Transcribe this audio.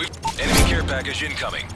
We enemy care package incoming.